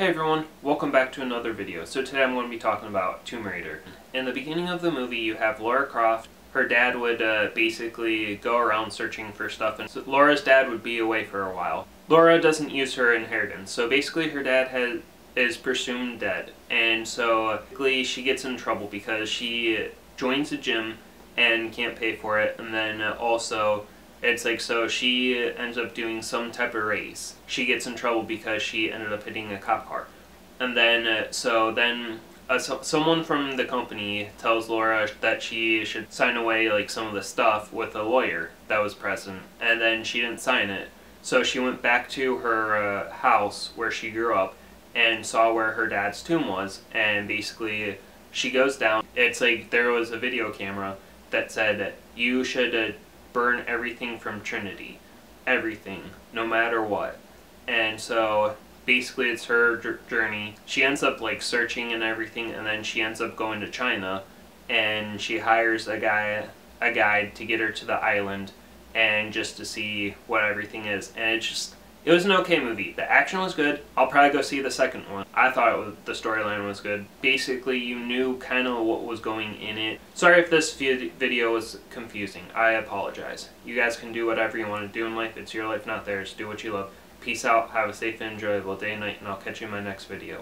Hey everyone, welcome back to another video. So today I'm going to be talking about Tomb Raider. In the beginning of the movie you have Lara Croft. Her dad would uh, basically go around searching for stuff and so Lara's dad would be away for a while. Lara doesn't use her inheritance, so basically her dad has is presumed dead. And so basically she gets in trouble because she joins a gym and can't pay for it and then also it's like so she ends up doing some type of race. She gets in trouble because she ended up hitting a cop car. And then uh, so then uh, so, someone from the company tells Lara that she should sign away like some of the stuff with a lawyer that was present, and then she didn't sign it. So she went back to her uh, house where she grew up and saw where her dad's tomb was, and basically she goes down. It's like there was a video camera that said you should uh, burn everything from Trinity, everything, no matter what. And so basically it's her journey. She ends up like searching and everything and then she ends up going to China and she hires a guy a guide to get her to the island and just to see what everything is. And it's just it was an okay movie. The action was good. I'll probably go see the second one. I thought was, the storyline was good. Basically, you knew kind of what was going in it. Sorry if this video was confusing. I apologize. You guys can do whatever you want to do in life. It's your life, not theirs. Do what you love. Peace out. Have a safe and enjoyable day and night, and I'll catch you in my next video.